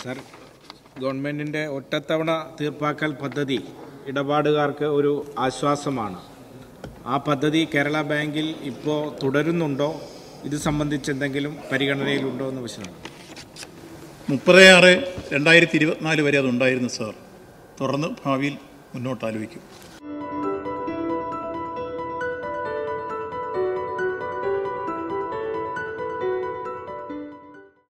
Sir ഗവൺമെന്റിന്റെ ഒറ്റത്തവണ തീർപ്പാക്കൽ പദ്ധതി ഇടപാടുകാർക്ക് ഒരു ആശ്വാസമാണ്. ആ പദ്ധതി കേരള ബാങ്കിൽ ഇപ്പോൾ തുടരുന്നുണ്ടോ? ഇത് സംബന്ധിച്ച് എന്തെങ്കിലും പരിഗണനയിലുണ്ടോ എന്ന് വിശദമാണ് മുപ്പത് ആറ് രണ്ടായിരത്തി ഇരുപത്തിനാല് വരെ അതുണ്ടായിരുന്നു സാർ തുടർന്ന് ഭാവിയിൽ മുന്നോട്ട് ആലോചിക്കും